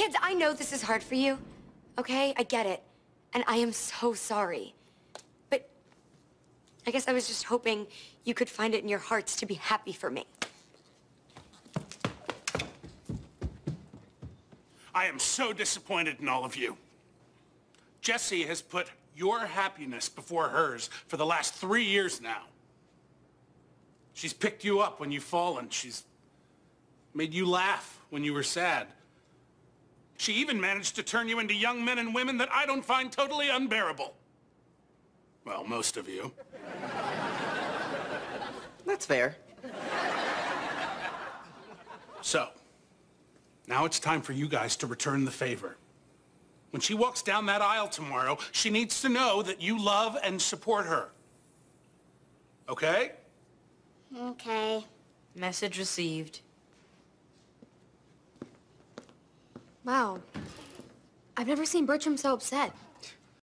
Kids, I know this is hard for you, okay? I get it. And I am so sorry. But I guess I was just hoping you could find it in your hearts to be happy for me. I am so disappointed in all of you. Jessie has put your happiness before hers for the last three years now. She's picked you up when you've fallen. She's made you laugh when you were sad. She even managed to turn you into young men and women that I don't find totally unbearable. Well, most of you. That's fair. So, now it's time for you guys to return the favor. When she walks down that aisle tomorrow, she needs to know that you love and support her. Okay? Okay. Message received. Wow. I've never seen Bertram so upset.